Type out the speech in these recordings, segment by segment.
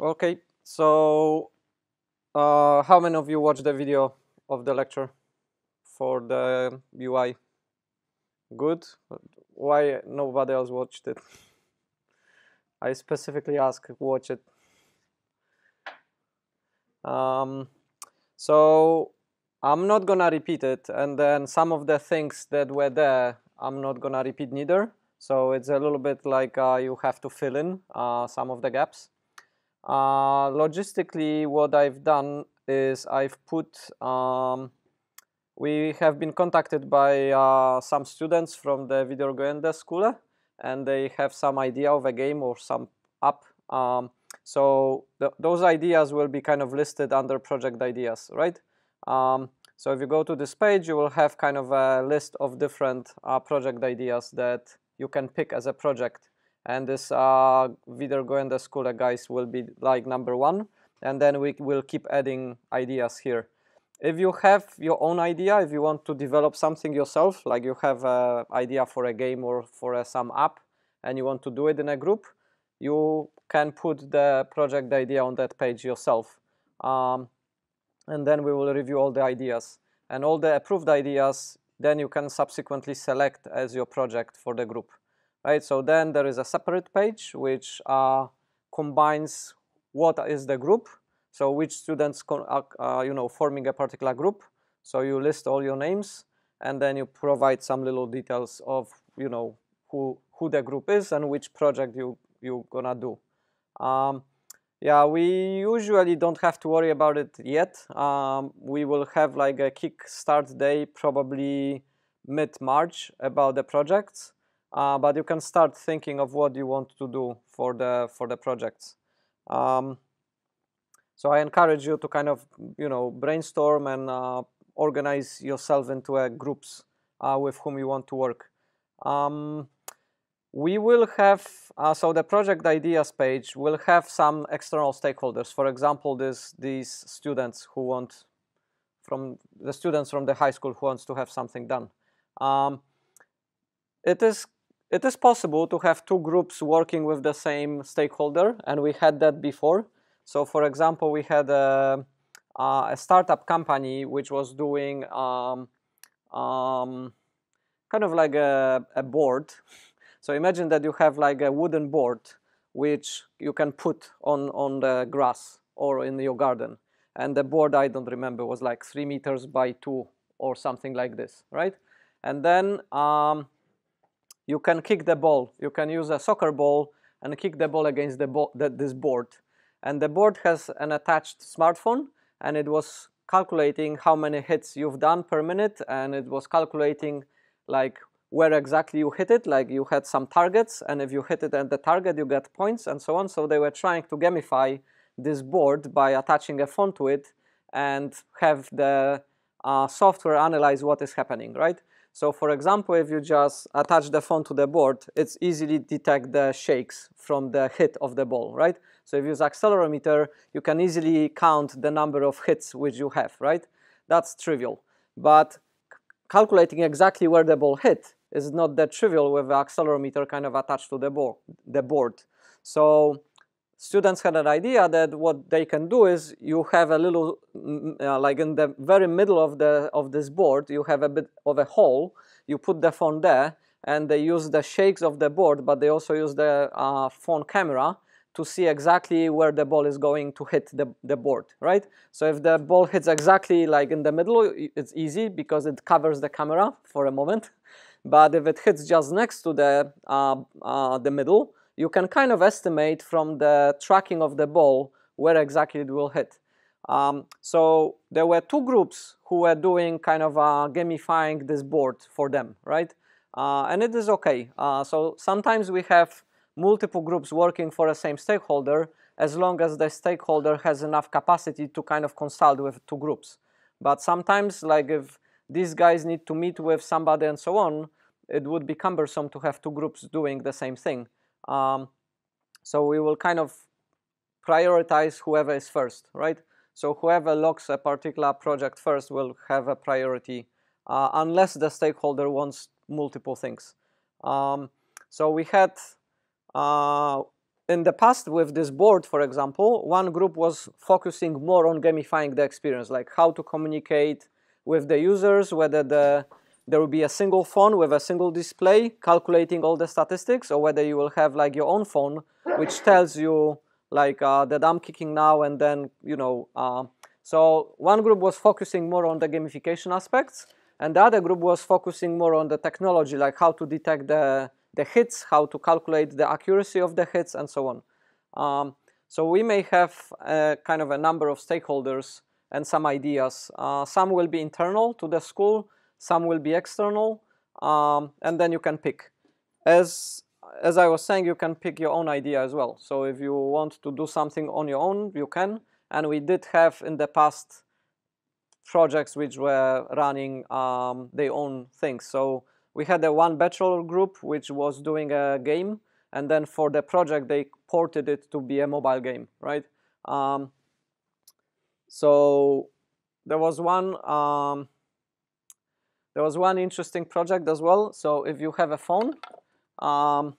Okay, so uh, how many of you watched the video of the lecture for the UI? Good. Why nobody else watched it? I specifically asked watch it. Um, so I'm not gonna repeat it, and then some of the things that were there, I'm not gonna repeat neither. So it's a little bit like uh, you have to fill in uh, some of the gaps. Uh, logistically, what I've done is I've put, um, we have been contacted by uh, some students from the Videregående Skole, and they have some idea of a game or some app. Um, so th those ideas will be kind of listed under project ideas, right? Um, so if you go to this page, you will have kind of a list of different uh, project ideas that you can pick as a project. And this uh, Videregående Skole guys will be like number one. And then we will keep adding ideas here. If you have your own idea, if you want to develop something yourself, like you have an idea for a game or for a, some app, and you want to do it in a group, you can put the project idea on that page yourself. Um, and then we will review all the ideas. And all the approved ideas, then you can subsequently select as your project for the group. Right, so then there is a separate page which uh, combines what is the group, so which students are, uh, you know, forming a particular group. So you list all your names and then you provide some little details of, you know, who, who the group is and which project you, you're gonna do. Um, yeah, we usually don't have to worry about it yet. Um, we will have like a kick start day probably mid-March about the projects, uh, but you can start thinking of what you want to do for the for the projects. Um, so I encourage you to kind of you know brainstorm and uh, organize yourself into groups uh, with whom you want to work. Um, we will have, uh, so the project ideas page will have some external stakeholders. For example, this, these students who want, from the students from the high school who wants to have something done. Um, it is it is possible to have two groups working with the same stakeholder, and we had that before. So, for example, we had a, a startup company which was doing um, um, kind of like a, a board so imagine that you have like a wooden board which you can put on, on the grass or in your garden. And the board, I don't remember, was like three meters by two or something like this, right? And then um, you can kick the ball. You can use a soccer ball and kick the ball against the, bo the this board. And the board has an attached smartphone and it was calculating how many hits you've done per minute and it was calculating like where exactly you hit it, like you had some targets, and if you hit it at the target, you get points and so on. So they were trying to gamify this board by attaching a phone to it and have the uh, software analyze what is happening, right? So for example, if you just attach the phone to the board, it's easily detect the shakes from the hit of the ball, right? So if you use accelerometer, you can easily count the number of hits which you have, right? That's trivial. But calculating exactly where the ball hit is not that trivial with the accelerometer kind of attached to the, board. the board. So students had an idea that what they can do is you have a little, uh, like in the very middle of, the, of this board, you have a bit of a hole, you put the phone there, and they use the shakes of the board, but they also use the uh, phone camera to see exactly where the ball is going to hit the, the board, right? So if the ball hits exactly like in the middle, it's easy because it covers the camera for a moment. But if it hits just next to the, uh, uh, the middle, you can kind of estimate from the tracking of the ball where exactly it will hit. Um, so there were two groups who were doing kind of uh, gamifying this board for them, right? Uh, and it is okay. Uh, so sometimes we have multiple groups working for the same stakeholder as long as the stakeholder has enough capacity to kind of consult with two groups. But sometimes like if these guys need to meet with somebody and so on, it would be cumbersome to have two groups doing the same thing. Um, so we will kind of prioritize whoever is first, right? So whoever locks a particular project first will have a priority uh, unless the stakeholder wants multiple things. Um, so we had, uh, in the past with this board, for example, one group was focusing more on gamifying the experience, like how to communicate with the users, whether the there will be a single phone with a single display calculating all the statistics, or whether you will have like your own phone, which tells you like uh, that I'm kicking now, and then you know. Uh, so one group was focusing more on the gamification aspects, and the other group was focusing more on the technology, like how to detect the the hits, how to calculate the accuracy of the hits, and so on. Um, so we may have a, kind of a number of stakeholders and some ideas. Uh, some will be internal to the school, some will be external, um, and then you can pick. As as I was saying, you can pick your own idea as well. So if you want to do something on your own, you can. And we did have in the past projects which were running um, their own things. So we had a one bachelor group which was doing a game, and then for the project they ported it to be a mobile game, right? Um, so there was one um, there was one interesting project as well. So if you have a phone, um,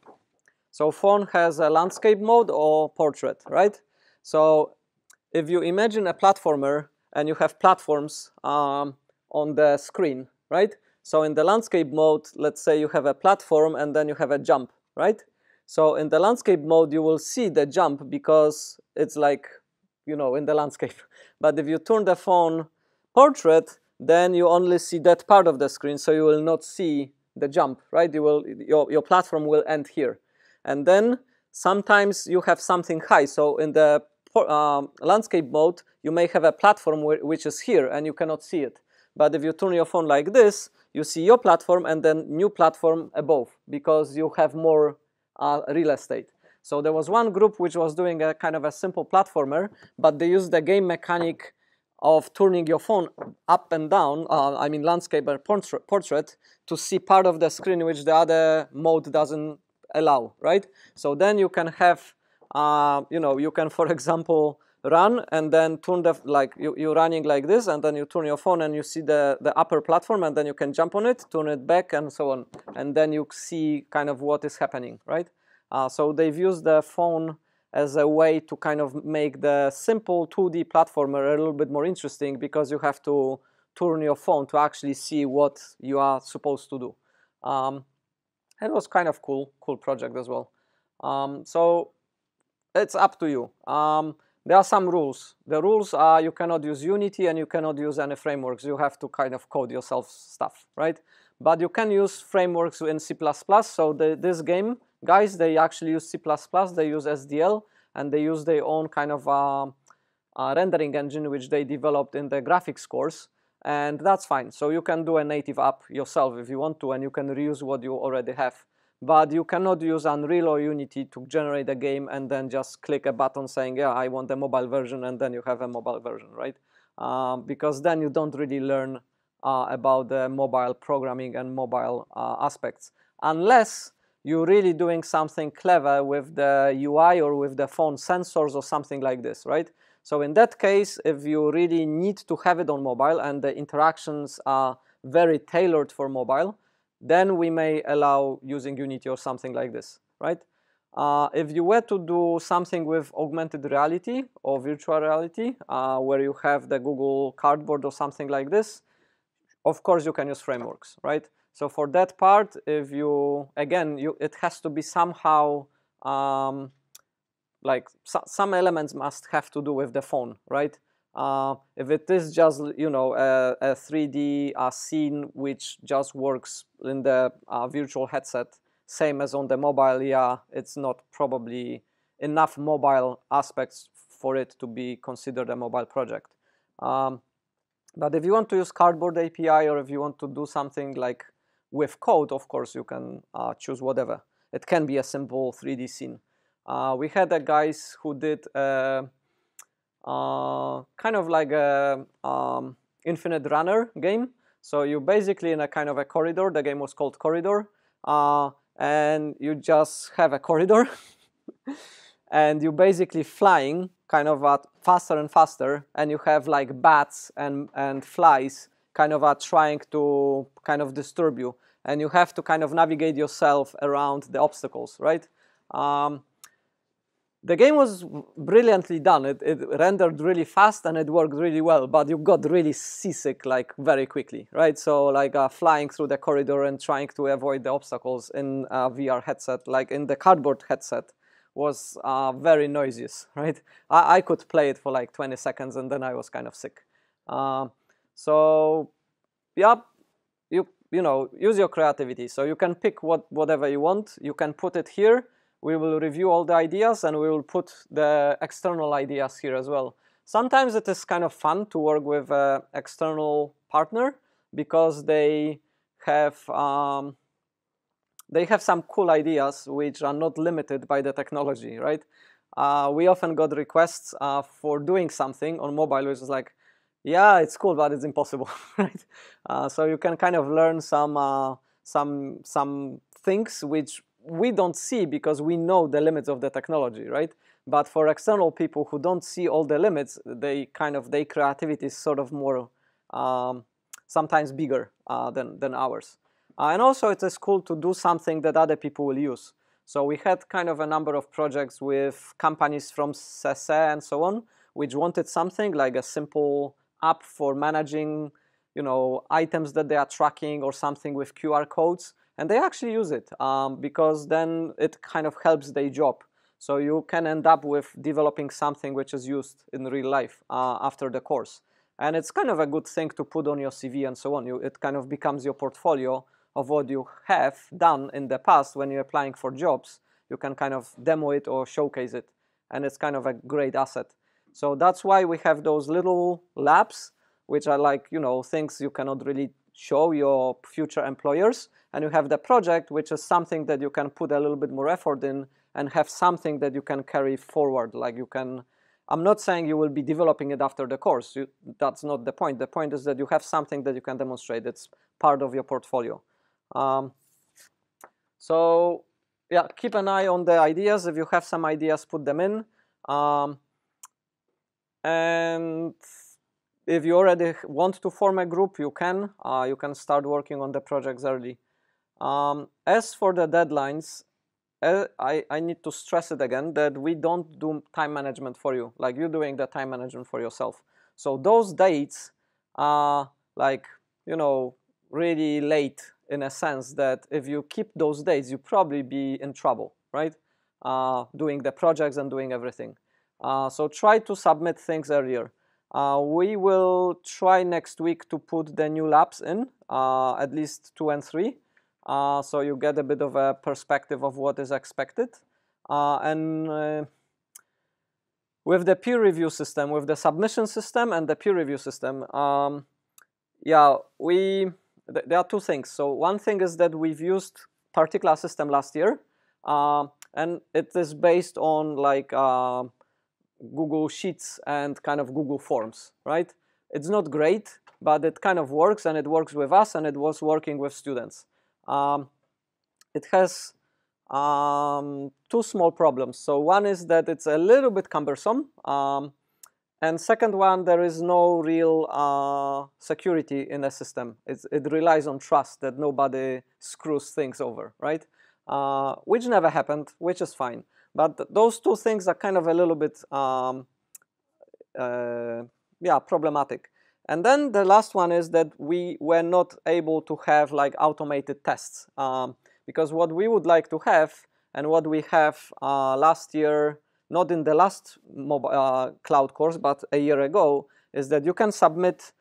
so phone has a landscape mode or portrait, right? So if you imagine a platformer and you have platforms um, on the screen, right? So in the landscape mode, let's say you have a platform and then you have a jump, right? So in the landscape mode, you will see the jump because it's like, you know, in the landscape. But if you turn the phone portrait, then you only see that part of the screen, so you will not see the jump, right? You will, your, your platform will end here. And then sometimes you have something high. So in the um, landscape mode, you may have a platform which is here and you cannot see it. But if you turn your phone like this, you see your platform and then new platform above because you have more uh, real estate. So there was one group which was doing a kind of a simple platformer, but they used the game mechanic of turning your phone up and down, uh, I mean landscape or portrait, to see part of the screen which the other mode doesn't allow, right? So then you can have, uh, you know, you can, for example, run and then turn the like you, you're running like this and then you turn your phone and you see the the upper platform and then you can jump on it turn it back and so on and then you see kind of what is happening right uh, so they've used the phone as a way to kind of make the simple 2d platformer a little bit more interesting because you have to turn your phone to actually see what you are supposed to do um, it was kind of cool cool project as well um, so it's up to you um, there are some rules. The rules are you cannot use Unity and you cannot use any frameworks. You have to kind of code yourself stuff, right? But you can use frameworks in C++. So the, this game, guys, they actually use C++, they use SDL, and they use their own kind of uh, uh, rendering engine which they developed in the graphics course. And that's fine. So you can do a native app yourself if you want to, and you can reuse what you already have but you cannot use Unreal or Unity to generate a game and then just click a button saying, yeah, I want a mobile version, and then you have a mobile version, right? Um, because then you don't really learn uh, about the mobile programming and mobile uh, aspects, unless you're really doing something clever with the UI or with the phone sensors or something like this, right? So in that case, if you really need to have it on mobile and the interactions are very tailored for mobile, then we may allow using Unity or something like this, right? Uh, if you were to do something with augmented reality or virtual reality, uh, where you have the Google Cardboard or something like this, of course you can use frameworks, right? So for that part, if you, again, you, it has to be somehow, um, like so, some elements must have to do with the phone, right? Uh, if it is just you know a, a 3D uh, scene which just works in the uh, virtual headset, same as on the mobile, yeah, it's not probably enough mobile aspects for it to be considered a mobile project. Um, but if you want to use Cardboard API or if you want to do something like with code, of course, you can uh, choose whatever. It can be a simple 3D scene. Uh, we had a guys who did uh, uh, kind of like a um, infinite runner game. So you basically in a kind of a corridor. The game was called Corridor, uh, and you just have a corridor, and you're basically flying kind of at faster and faster, and you have like bats and and flies kind of are trying to kind of disturb you, and you have to kind of navigate yourself around the obstacles, right? Um, the game was brilliantly done. It, it rendered really fast and it worked really well, but you got really seasick like very quickly, right? So like uh, flying through the corridor and trying to avoid the obstacles in a VR headset, like in the cardboard headset, was uh, very noisious, right? I, I, could play it for like 20 seconds and then I was kind of sick. Uh, so yeah, you you know use your creativity. So you can pick what whatever you want. You can put it here we will review all the ideas and we will put the external ideas here as well. Sometimes it is kind of fun to work with an external partner because they have um, they have some cool ideas which are not limited by the technology, right? Uh, we often got requests uh, for doing something on mobile, which is like, yeah, it's cool, but it's impossible, right? Uh, so you can kind of learn some uh, some some things which we don't see because we know the limits of the technology, right? But for external people who don't see all the limits, they kind of their creativity is sort of more um, sometimes bigger uh, than than ours. Uh, and also, it is cool to do something that other people will use. So we had kind of a number of projects with companies from CC and so on, which wanted something like a simple app for managing, you know, items that they are tracking or something with QR codes and they actually use it um, because then it kind of helps their job. So you can end up with developing something which is used in real life uh, after the course. And it's kind of a good thing to put on your CV and so on. You, it kind of becomes your portfolio of what you have done in the past when you're applying for jobs. You can kind of demo it or showcase it. And it's kind of a great asset. So that's why we have those little labs, which are like, you know, things you cannot really show your future employers. And you have the project which is something that you can put a little bit more effort in and have something that you can carry forward. Like you can i'm not saying you will be developing it after the course. You, that's not the point. The point is that you have something that you can demonstrate. It's part of your portfolio. Um, so yeah keep an eye on the ideas. If you have some ideas put them in. Um, and if you already want to form a group, you can. Uh, you can start working on the projects early. Um, as for the deadlines, uh, I, I need to stress it again that we don't do time management for you, like you're doing the time management for yourself. So those dates are like, you know, really late in a sense that if you keep those dates, you probably be in trouble, right? Uh, doing the projects and doing everything. Uh, so try to submit things earlier. Uh, we will try next week to put the new labs in, uh, at least two and three, uh, so you get a bit of a perspective of what is expected. Uh, and uh, with the peer review system, with the submission system and the peer review system, um, yeah, we th there are two things. So one thing is that we've used particular system last year, uh, and it is based on like Google Sheets and kind of Google Forms, right? It's not great, but it kind of works and it works with us and it was working with students. Um, it has um, two small problems. So one is that it's a little bit cumbersome. Um, and second one, there is no real uh, security in the system. It's, it relies on trust that nobody screws things over, right? Uh, which never happened, which is fine. But those two things are kind of a little bit, um, uh, yeah, problematic. And then the last one is that we were not able to have like automated tests um, because what we would like to have and what we have uh, last year, not in the last uh, cloud course, but a year ago, is that you can submit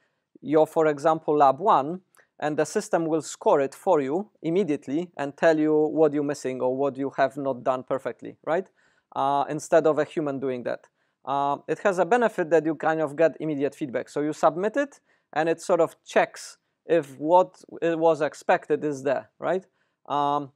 your, for example, lab one and the system will score it for you immediately and tell you what you're missing or what you have not done perfectly, right? Uh, instead of a human doing that. Uh, it has a benefit that you kind of get immediate feedback. So you submit it and it sort of checks if what it was expected is there, right? Um,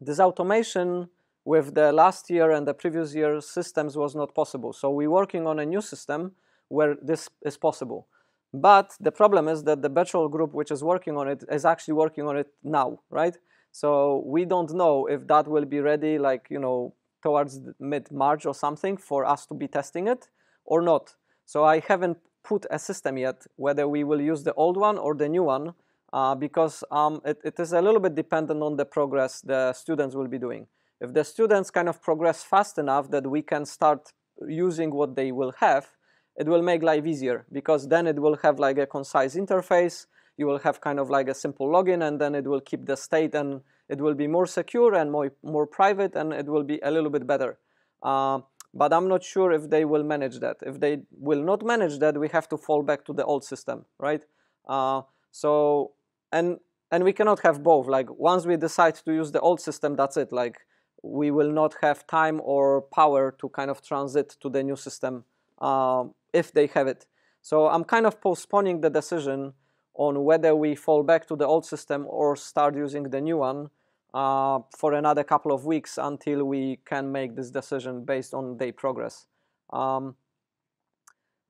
this automation with the last year and the previous year systems was not possible. So we're working on a new system where this is possible. But the problem is that the virtual group which is working on it is actually working on it now, right? So we don't know if that will be ready like, you know, towards mid-March or something for us to be testing it or not. So I haven't put a system yet whether we will use the old one or the new one uh, because um, it, it is a little bit dependent on the progress the students will be doing. If the students kind of progress fast enough that we can start using what they will have, it will make life easier because then it will have like a concise interface. You will have kind of like a simple login and then it will keep the state and it will be more secure and more, more private and it will be a little bit better. Uh, but I'm not sure if they will manage that. If they will not manage that, we have to fall back to the old system, right? Uh, so, and, and we cannot have both. Like once we decide to use the old system, that's it. Like we will not have time or power to kind of transit to the new system uh, if they have it. So I'm kind of postponing the decision on whether we fall back to the old system or start using the new one uh, for another couple of weeks until we can make this decision based on their progress. Um,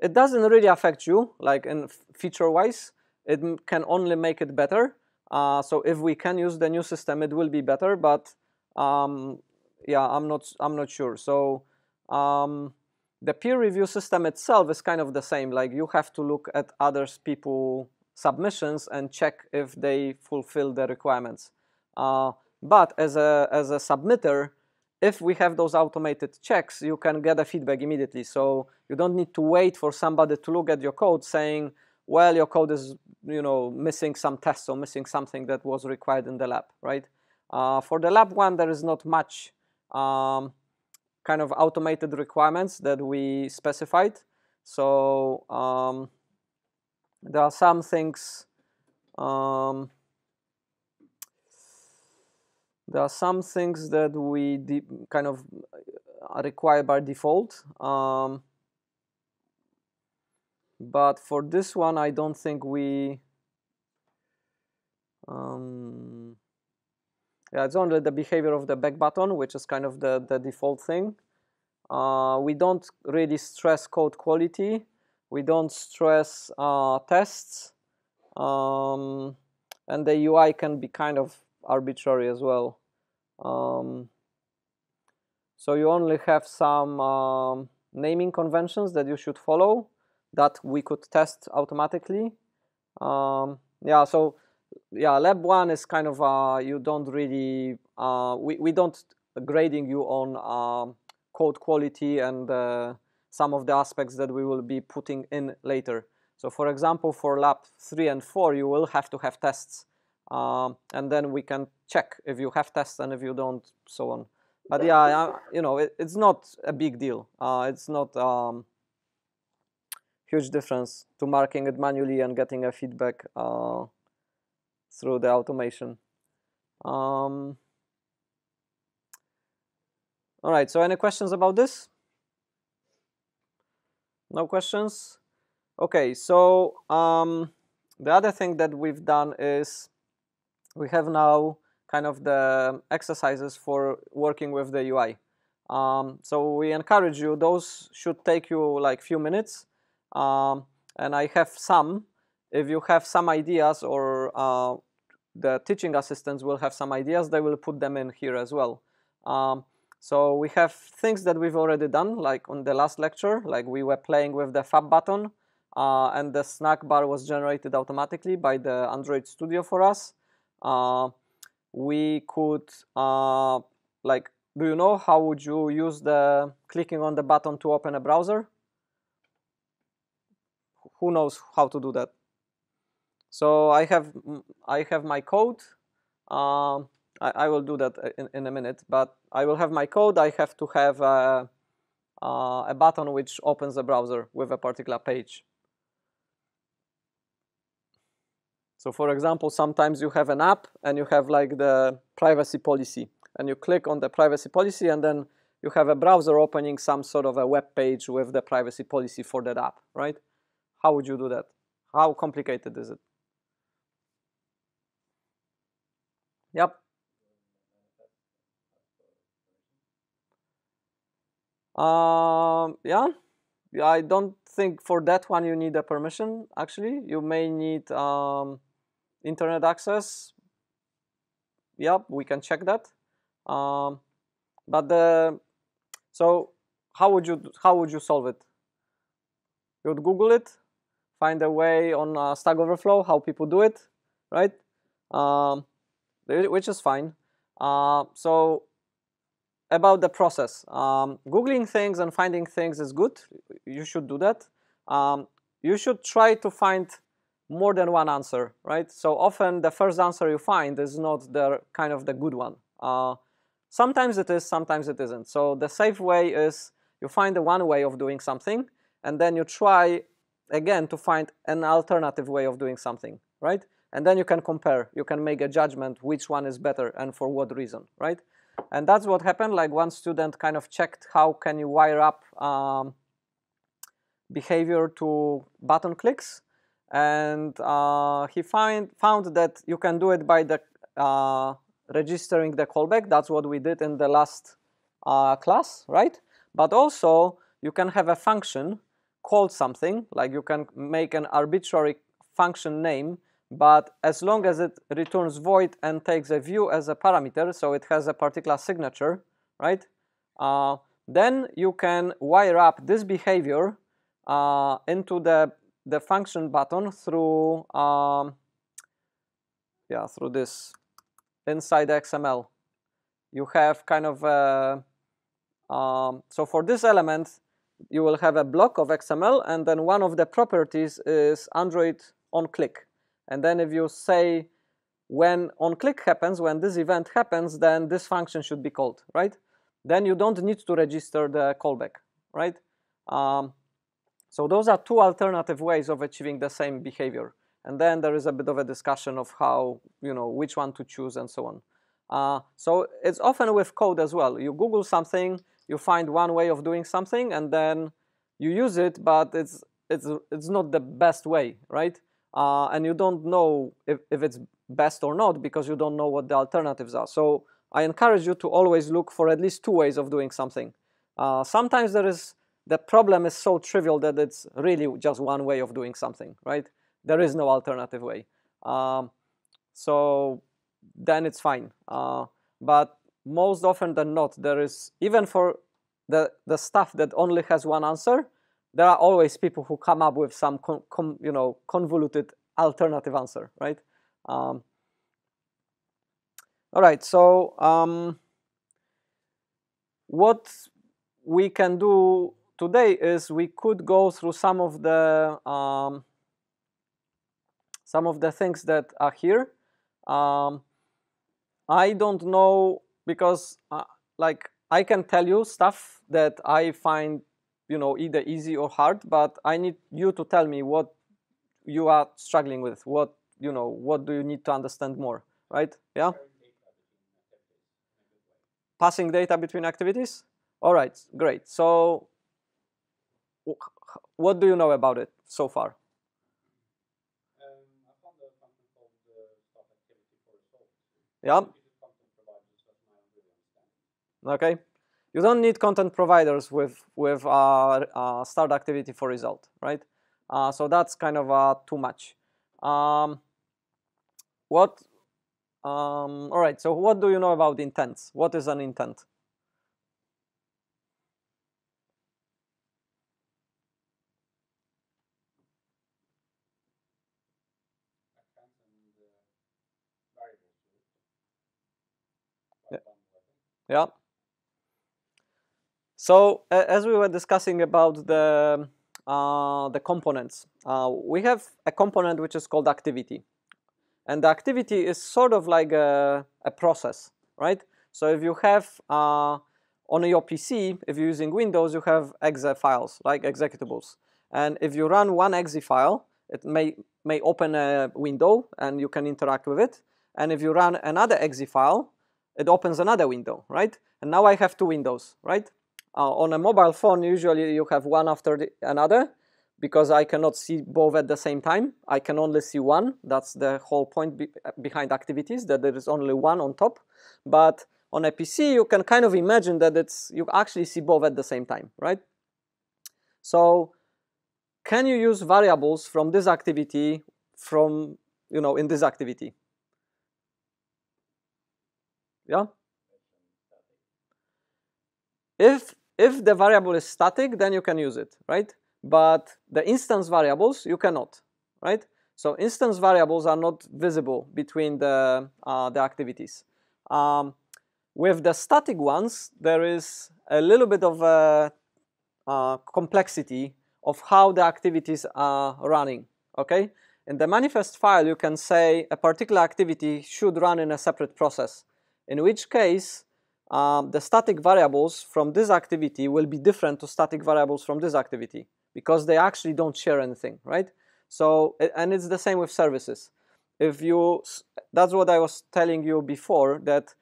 it doesn't really affect you, like in feature-wise. It can only make it better. Uh, so if we can use the new system, it will be better. But um, yeah, I'm not I'm not sure. So um, the peer review system itself is kind of the same. Like you have to look at others people submissions and check if they fulfill the requirements. Uh, but as a as a submitter, if we have those automated checks, you can get a feedback immediately. So you don't need to wait for somebody to look at your code saying, well, your code is you know missing some tests or missing something that was required in the lab, right? Uh, for the lab one, there is not much um, kind of automated requirements that we specified. So um, there are some things um, there are some things that we kind of require by default um, but for this one I don't think we um, yeah, it's only the behavior of the back button, which is kind of the, the default thing. Uh, we don't really stress code quality. We don't stress uh, tests. Um, and the UI can be kind of arbitrary as well. Um, so you only have some um, naming conventions that you should follow that we could test automatically. Um, yeah, so yeah, lab one is kind of uh, you don't really uh, we we don't grading you on um, code quality and uh, some of the aspects that we will be putting in later. So for example, for lab three and four, you will have to have tests, um, and then we can check if you have tests and if you don't, so on. But yeah, you know, it, it's not a big deal. Uh, it's not um, huge difference to marking it manually and getting a feedback uh, through the automation. Um, all right, so any questions about this? No questions? Okay, so um, the other thing that we've done is we have now kind of the exercises for working with the UI. Um, so we encourage you, those should take you like few minutes. Um, and I have some if you have some ideas or uh, the teaching assistants will have some ideas, they will put them in here as well. Um, so we have things that we've already done, like on the last lecture, like we were playing with the fab button, uh, and the snack bar was generated automatically by the Android Studio for us. Uh, we could, uh, like, do you know how would you use the clicking on the button to open a browser? Who knows how to do that? So I have I have my code. Um, I, I, will do that in, in a minute, but I will have my code. I have to have a, uh, a button which opens the browser with a particular page. So for example, sometimes you have an app and you have like the privacy policy and you click on the privacy policy and then you have a browser opening some sort of a web page with the privacy policy for that app, right? How would you do that? How complicated is it? Yep. Um, yeah, I don't think for that one you need a permission, actually. You may need um, internet access. Yep, we can check that. Um, but the, so how would you, how would you solve it? You would Google it, find a way on uh, Stack Overflow, how people do it, right? Um, which is fine. Uh, so about the process. Um, Googling things and finding things is good. You should do that. Um, you should try to find more than one answer, right? So often the first answer you find is not the kind of the good one. Uh, sometimes it is, sometimes it isn't. So the safe way is you find the one way of doing something, and then you try again to find an alternative way of doing something, right? And then you can compare. You can make a judgment which one is better and for what reason, right? And that's what happened. Like one student kind of checked how can you wire up um, behavior to button clicks, and uh, he find found that you can do it by the uh, registering the callback. That's what we did in the last uh, class, right? But also you can have a function called something, like you can make an arbitrary function name, but as long as it returns void and takes a view as a parameter, so it has a particular signature, right? Uh, then you can wire up this behavior uh, into the the function button through um, yeah through this inside XML. You have kind of a, um, so for this element you will have a block of XML and then one of the properties is Android on click. And then if you say when on click happens, when this event happens, then this function should be called, right? Then you don't need to register the callback, right? Um, so those are two alternative ways of achieving the same behavior. And then there is a bit of a discussion of how, you know, which one to choose and so on. Uh, so it's often with code as well. You Google something, you find one way of doing something and then you use it, but it's it's it's not the best way, right? Uh, and you don't know if, if it's best or not because you don't know what the alternatives are. So I encourage you to always look for at least two ways of doing something. Uh, sometimes there is the problem is so trivial that it's really just one way of doing something, right? There is no alternative way. Um, so then it's fine. Uh, but most often than not, there is, even for the, the stuff that only has one answer, there are always people who come up with some you know, convoluted alternative answer, right? Um, all right, so um, what we can do today is we could go through some of the um, some of the things that are here. Um, I don't know because uh, like I can tell you stuff that I find you know either easy or hard, but I need you to tell me what you are struggling with. What you know, what do you need to understand more, right? Yeah. Passing data between activities. All right, great. So, what do you know about it so far? Yeah. Okay. You don't need content providers with with uh, uh, start activity for result, right? Uh, so that's kind of uh, too much. Um, what? Um, all right. So what do you know about intents? What is an intent? Yeah. So as we were discussing about the uh, the components, uh, we have a component which is called activity, and the activity is sort of like a, a process, right? So if you have uh, on your PC, if you're using Windows, you have exe files like executables, and if you run one exe file, it may may open a window and you can interact with it. And if you run another exe file, it opens another window, right? And now I have two windows, right? Uh, on a mobile phone, usually you have one after the, another because I cannot see both at the same time. I can only see one. That's the whole point be behind activities, that there is only one on top. But on a PC, you can kind of imagine that it's you actually see both at the same time, right? So can you use variables from this activity from, you know, in this activity? Yeah? If, if the variable is static, then you can use it, right? But the instance variables, you cannot, right? So instance variables are not visible between the, uh, the activities. Um, With the static ones, there is a little bit of a, uh, complexity of how the activities are running, okay? In the manifest file, you can say a particular activity should run in a separate process, in which case um, the static variables from this activity will be different to static variables from this activity because they actually don't share anything, right? So, and it's the same with services. If you, that's what I was telling you before, that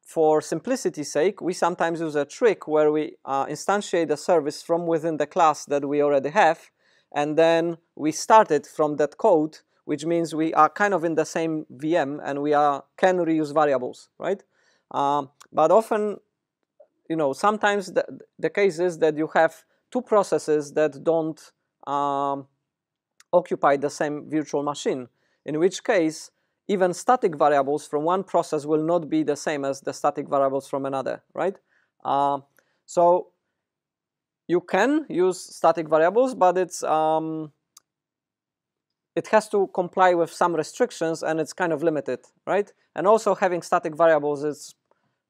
for simplicity's sake, we sometimes use a trick where we uh, instantiate a service from within the class that we already have, and then we start it from that code, which means we are kind of in the same VM and we are can reuse variables, right? Um, but often, you know, sometimes the, the case is that you have two processes that don't um, occupy the same virtual machine, in which case even static variables from one process will not be the same as the static variables from another, right? Uh, so you can use static variables, but it's um, it has to comply with some restrictions and it's kind of limited, right? And also having static variables is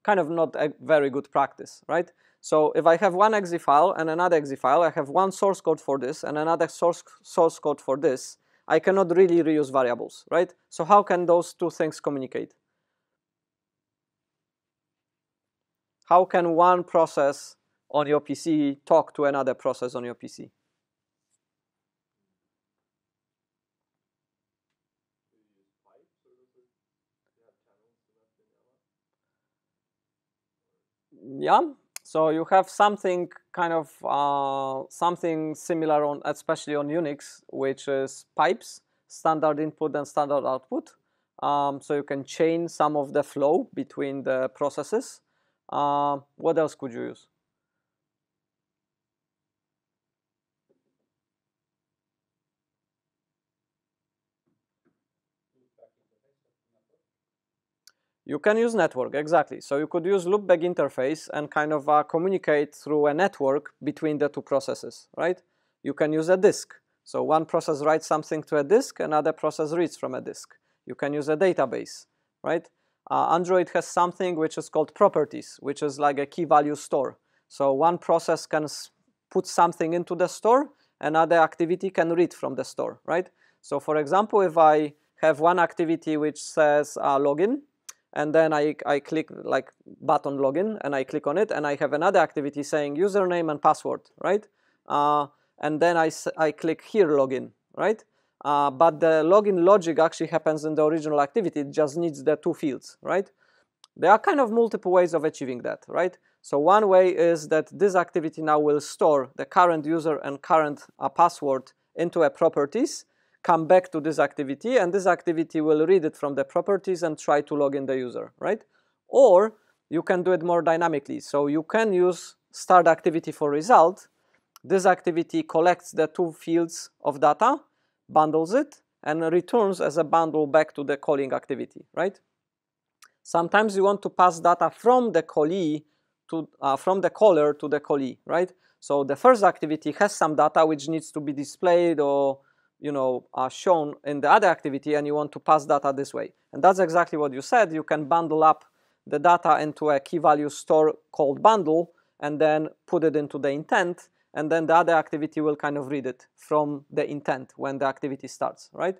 kind of not a very good practice, right? So if I have one exe file and another exe file, I have one source code for this and another source, source code for this, I cannot really reuse variables, right? So how can those two things communicate? How can one process on your PC talk to another process on your PC? Yeah, so you have something kind of uh, something similar on, especially on Unix, which is pipes, standard input and standard output. Um, so you can chain some of the flow between the processes. Uh, what else could you use? You can use network, exactly. So you could use loopback interface and kind of uh, communicate through a network between the two processes, right? You can use a disk. So one process writes something to a disk, another process reads from a disk. You can use a database, right? Uh, Android has something which is called properties, which is like a key value store. So one process can put something into the store, another activity can read from the store, right? So for example, if I have one activity which says uh, login, and then I, I click like button login and I click on it and I have another activity saying username and password, right? Uh, and then I, I click here login, right? Uh, but the login logic actually happens in the original activity, it just needs the two fields, right? There are kind of multiple ways of achieving that, right? So one way is that this activity now will store the current user and current uh, password into a properties come back to this activity and this activity will read it from the properties and try to log in the user, right? Or you can do it more dynamically. So you can use start activity for result. This activity collects the two fields of data, bundles it, and returns as a bundle back to the calling activity, right? Sometimes you want to pass data from the callee to uh, from the caller to the callee, right? So the first activity has some data which needs to be displayed or you know, are shown in the other activity and you want to pass data this way. And that's exactly what you said. You can bundle up the data into a key value store called bundle and then put it into the intent and then the other activity will kind of read it from the intent when the activity starts, right?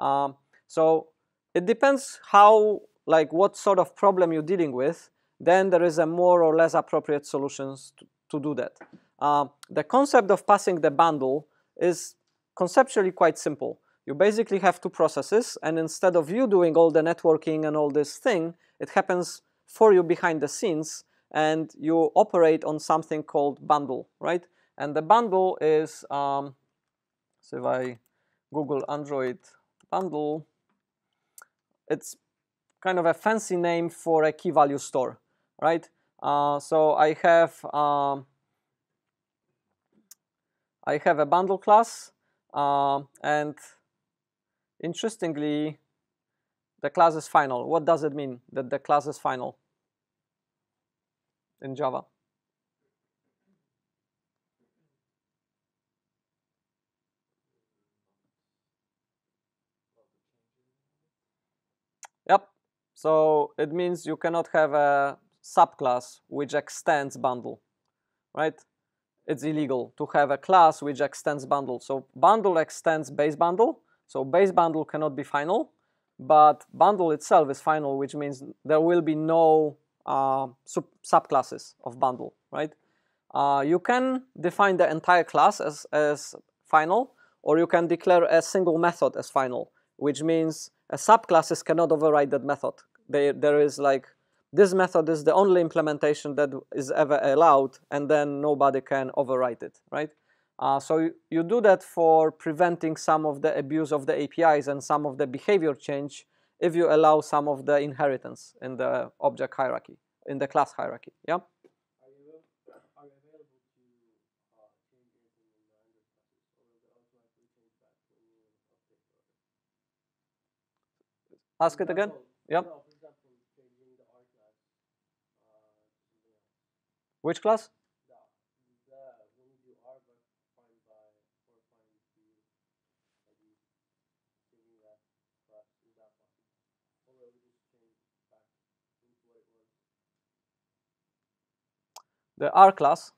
Um, so it depends how, like what sort of problem you're dealing with, then there is a more or less appropriate solutions to, to do that. Uh, the concept of passing the bundle is conceptually quite simple. You basically have two processes, and instead of you doing all the networking and all this thing, it happens for you behind the scenes, and you operate on something called bundle, right? And the bundle is, um, so if I Google Android bundle, it's kind of a fancy name for a key value store, right? Uh, so I have um, I have a bundle class uh, and interestingly, the class is final. What does it mean that the class is final in Java? Yep. So it means you cannot have a subclass which extends bundle, right? It's illegal to have a class which extends bundle. So bundle extends base bundle. So base bundle cannot be final, but bundle itself is final, which means there will be no uh, sub subclasses of bundle, right? Uh, you can define the entire class as, as final, or you can declare a single method as final, which means a subclasses cannot override that method. They, there is like, this method is the only implementation that is ever allowed, and then nobody can overwrite it, right? Uh, so you, you do that for preventing some of the abuse of the APIs and some of the behavior change if you allow some of the inheritance in the object hierarchy, in the class hierarchy, yeah? Ask it again. Yep. Which class? The R class.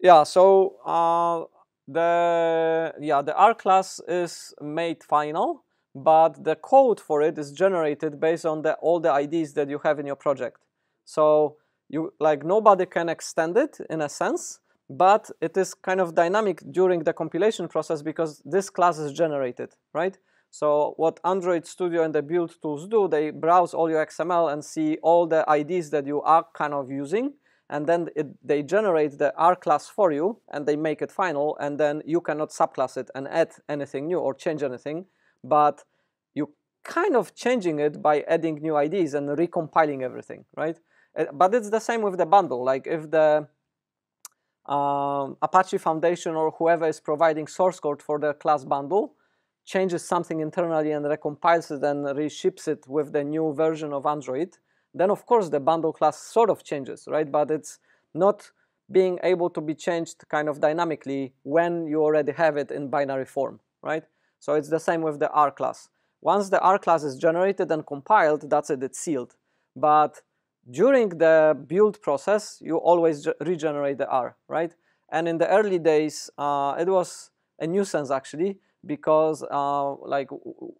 Yeah, so uh, the yeah the R class is made final but the code for it is generated based on the, all the IDs that you have in your project. So you like nobody can extend it in a sense, but it is kind of dynamic during the compilation process because this class is generated, right? So what Android Studio and the build tools do, they browse all your XML and see all the IDs that you are kind of using, and then it, they generate the R class for you, and they make it final, and then you cannot subclass it and add anything new or change anything but you kind of changing it by adding new IDs and recompiling everything, right? Uh, but it's the same with the bundle. Like if the um, Apache Foundation or whoever is providing source code for the class bundle changes something internally and recompiles it and reships it with the new version of Android, then of course the bundle class sort of changes, right? But it's not being able to be changed kind of dynamically when you already have it in binary form, right? So it's the same with the R class. Once the R class is generated and compiled, that's it, it's sealed. But during the build process, you always regenerate the R, right? And in the early days, uh, it was a nuisance actually, because uh, like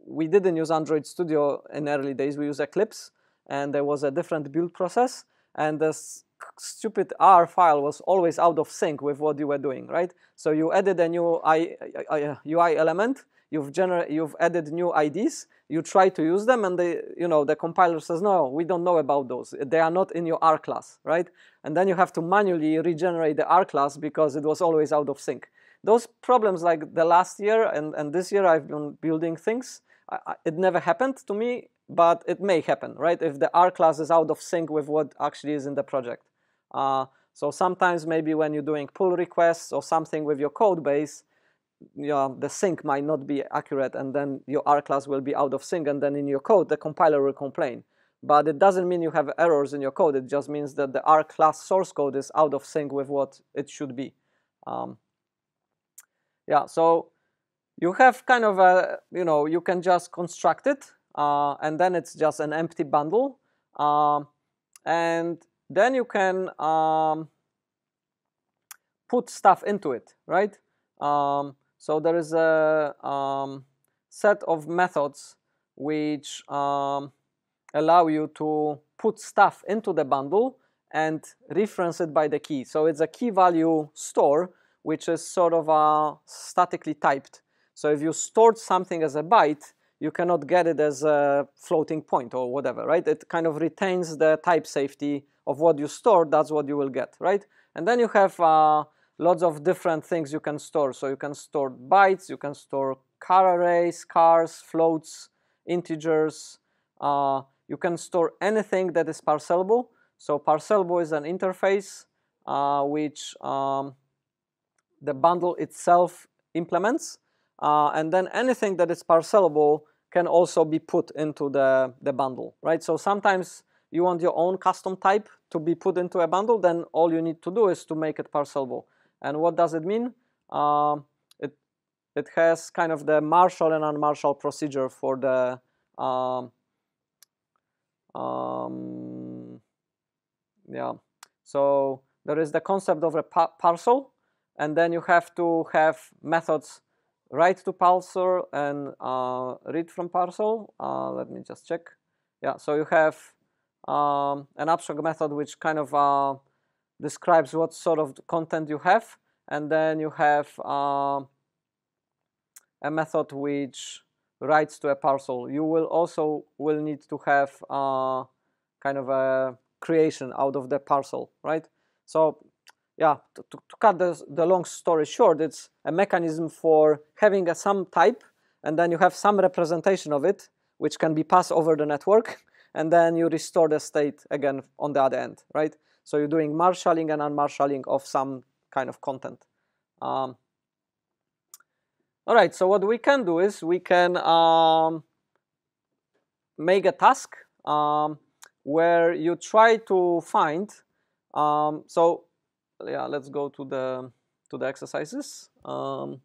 we didn't use Android Studio in early days, we used Eclipse, and there was a different build process, and the stupid R file was always out of sync with what you were doing, right? So you added a new I, I, UI element, you've you've added new IDs, you try to use them, and the you know the compiler says no, we don't know about those. They are not in your R class, right? And then you have to manually regenerate the R class because it was always out of sync. Those problems, like the last year and and this year, I've been building things. I, I, it never happened to me, but it may happen, right? If the R class is out of sync with what actually is in the project. Uh, so sometimes maybe when you're doing pull requests or something with your code base, you know, the sync might not be accurate and then your R class will be out of sync and then in your code the compiler will complain. But it doesn't mean you have errors in your code, it just means that the R class source code is out of sync with what it should be. Um, yeah, so you have kind of a, you know, you can just construct it uh, and then it's just an empty bundle. Um, and then you can um, put stuff into it, right? Um, so there is a um, set of methods which um, allow you to put stuff into the bundle and reference it by the key. So it's a key value store which is sort of uh, statically typed. So if you stored something as a byte, you cannot get it as a floating point or whatever, right? It kind of retains the type safety of what you stored, that's what you will get, right? And then you have uh, lots of different things you can store. So you can store bytes, you can store char arrays, chars, floats, integers. Uh, you can store anything that is parcelable. So parcelable is an interface uh, which um, the bundle itself implements. Uh, and then anything that is parcelable can also be put into the, the bundle, right? So sometimes you want your own custom type to be put into a bundle, then all you need to do is to make it parcelable. And what does it mean? Uh, it, it has kind of the marshal and unmarshal procedure for the um, um, yeah. So there is the concept of a pa parcel, and then you have to have methods write to parcel and uh, read from parcel. Uh, let me just check. Yeah, so you have um, an abstract method which kind of uh, describes what sort of content you have, and then you have uh, a method which writes to a parcel. You will also will need to have uh, kind of a creation out of the parcel, right? So yeah, to, to, cut the, the long story short, it's a mechanism for having a some type, and then you have some representation of it, which can be passed over the network, and then you restore the state again on the other end, right? So you're doing marshalling and unmarshalling of some kind of content. Um, all right, so what we can do is we can um, make a task um, where you try to find, um, so yeah, let's go to the to the exercises. Um,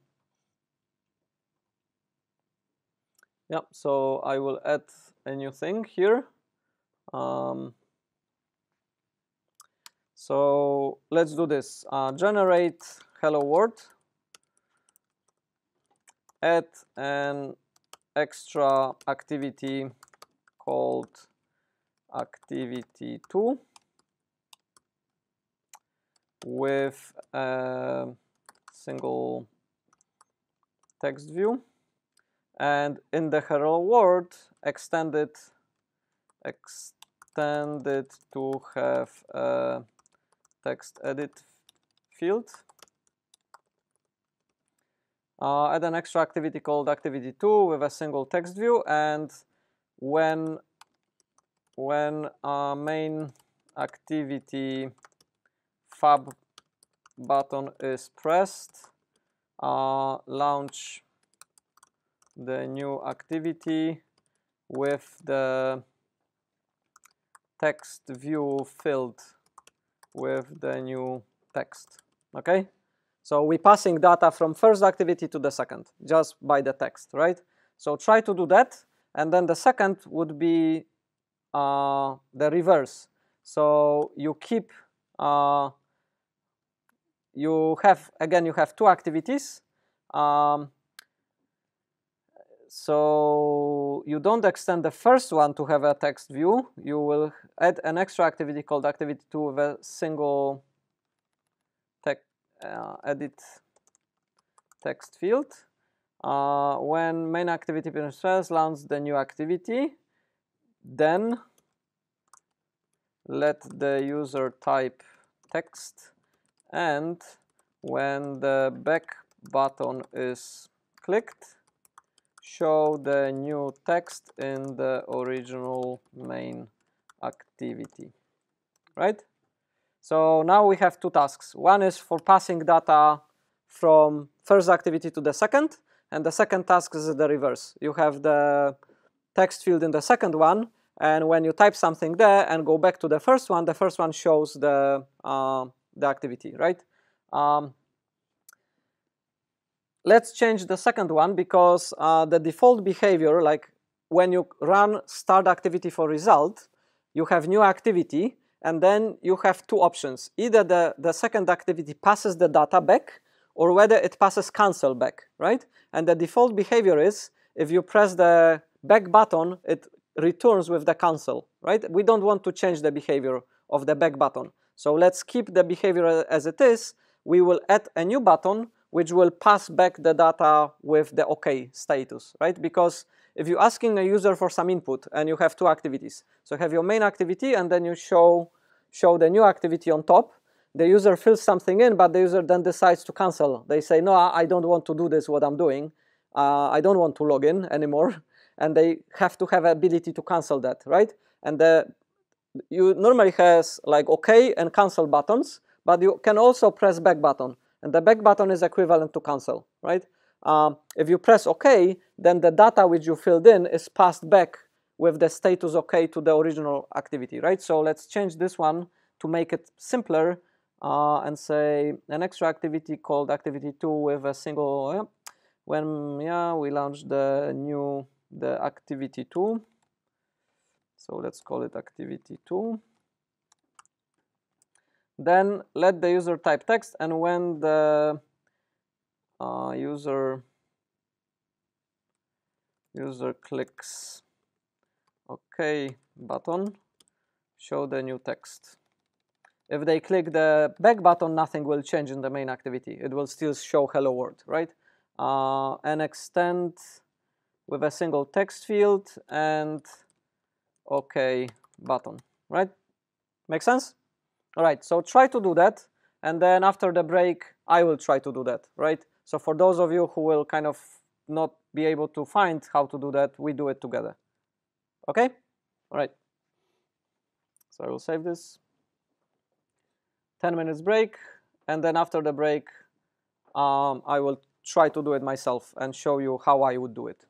yeah, so I will add a new thing here. Um, so let's do this. Uh, generate hello world. Add an extra activity called activity2 with a single text view and in the hello world extend it extend it to have a text edit field. Uh, add an extra activity called activity2 with a single text view. And when when uh, main activity fab button is pressed, uh, launch the new activity with the text view filled with the new text. Okay, so we're passing data from first activity to the second just by the text, right? So try to do that, and then the second would be uh, the reverse. So you keep uh, you have, again, you have two activities. Um, so you don't extend the first one to have a text view. You will add an extra activity called activity2 with a single text uh, edit text field. Uh, when main activity first launches the new activity, then let the user type text and when the back button is clicked show the new text in the original main activity right? So now we have two tasks. One is for passing data from first activity to the second and the second task is the reverse. You have the text field in the second one and when you type something there and go back to the first one the first one shows the uh, the activity, right? Um, let's change the second one because uh, the default behavior, like when you run start activity for result, you have new activity and then you have two options. Either the, the second activity passes the data back or whether it passes cancel back, right? And the default behavior is if you press the back button, it returns with the cancel, right? We don't want to change the behavior of the back button. So let's keep the behavior as it is. We will add a new button which will pass back the data with the OK status, right? Because if you're asking a user for some input and you have two activities, so you have your main activity and then you show, show the new activity on top, the user fills something in, but the user then decides to cancel. They say, no, I don't want to do this, what I'm doing. Uh, I don't want to log in anymore. And they have to have ability to cancel that, right? And the you normally has like OK and cancel buttons, but you can also press back button. And the back button is equivalent to cancel, right? Um, if you press OK, then the data which you filled in is passed back with the status OK to the original activity, right? So let's change this one to make it simpler uh, and say an extra activity called activity2 with a single, yeah, when yeah, we launch the new, the activity2, so let's call it activity 2. Then let the user type text and when the uh, user user clicks OK button, show the new text. If they click the back button, nothing will change in the main activity. It will still show hello world, right? Uh, and extend with a single text field and OK button, right? Make sense? All right, so try to do that. And then after the break, I will try to do that, right? So for those of you who will kind of not be able to find how to do that, we do it together. Okay? All right. So I will save this. 10 minutes break. And then after the break, um, I will try to do it myself and show you how I would do it.